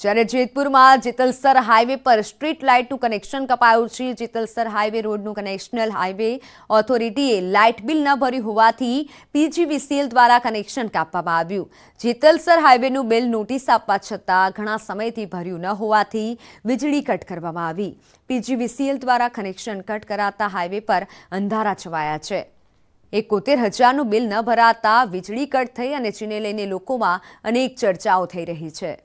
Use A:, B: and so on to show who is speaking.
A: જ્યારે જેતપુરમાં જેતલસર હાઈવે પર સ્ટ્રીટ લાઇટનું કનેક્શન કપાયું છે, જેતલસર હાઈવે રોડનું કનેક્શનલ હાઈવે ઓથોરિટીએ લાઇટ બિલ ન ભર્યું હોવાથી પીજીવીસીએલ દ્વારા કનેક્શન કાપવામાં આવ્યું. જેતલસર હાઈવેનું બિલ નોટિસ આપવા છતાં ઘણા સમયથી ભર્યું ન હોવાથી વીજળી કટ કરવામાં આવી. પીજીવીસીએલ દ્વારા કનેક્શન કટ કરાતા હાઈવે પર અંધારા છવાયા છે. એકોતેર હજારનું બિલ ન ભરાતા વીજળી કટ થઈ અને જેને લઈને લોકોમાં અનેક ચર્ચાઓ થઈ રહી છે.